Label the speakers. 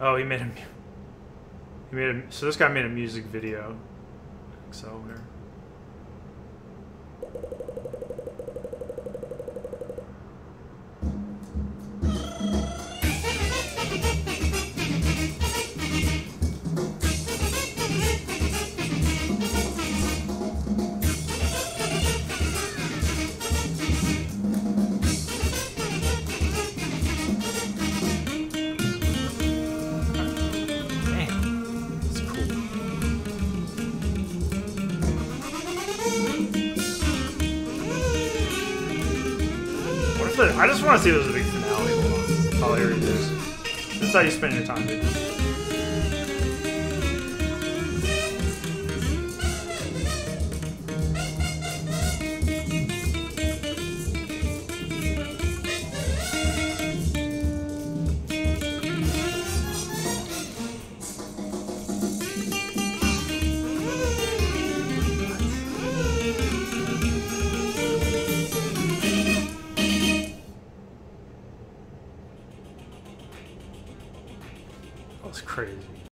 Speaker 1: Oh, he made a. He made a. So this guy made a music video. Damn. What if the, I just want to see a big finale. Hold on. Oh, here it is. This is how you spend your time, dude. That was crazy.